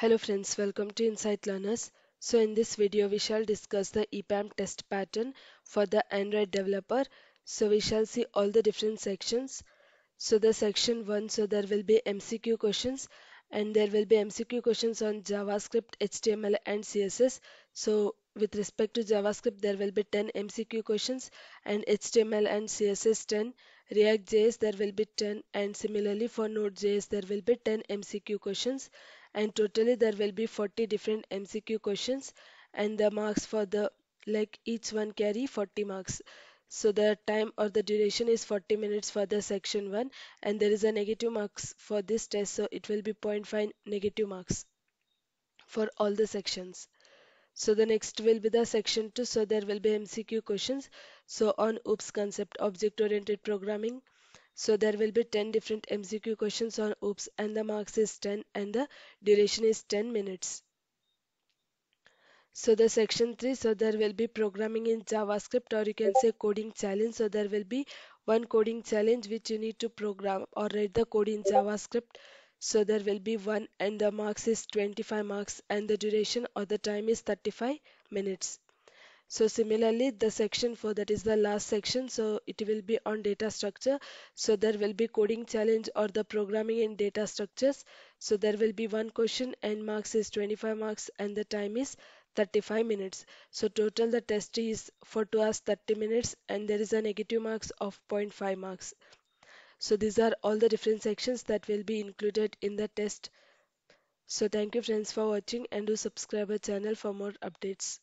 Hello friends, welcome to Insight Learners. So in this video we shall discuss the EPAM test pattern for the Android developer. So we shall see all the different sections. So the section 1, so there will be MCQ questions and there will be MCQ questions on JavaScript, HTML and CSS. So with respect to JavaScript there will be 10 MCQ questions and HTML and CSS 10. React.js there will be 10 and similarly for Node.js there will be 10 MCQ questions and totally there will be 40 different MCQ questions and the marks for the like each one carry 40 marks. So the time or the duration is 40 minutes for the section 1 and there is a negative marks for this test so it will be 0.5 negative marks for all the sections. So the next will be the section 2 so there will be MCQ questions. So on OOPS concept object oriented programming so there will be 10 different MCQ questions on OOPS and the marks is 10 and the duration is 10 minutes. So the section 3, so there will be programming in JavaScript or you can say coding challenge. So there will be one coding challenge which you need to program or write the code in JavaScript. So there will be one and the marks is 25 marks and the duration or the time is 35 minutes. So similarly the section 4 that is the last section so it will be on data structure. So there will be coding challenge or the programming in data structures. So there will be one question and marks is 25 marks and the time is 35 minutes. So total the test is for 2 hours 30 minutes and there is a negative marks of 0.5 marks. So these are all the different sections that will be included in the test. So thank you friends for watching and do subscribe our channel for more updates.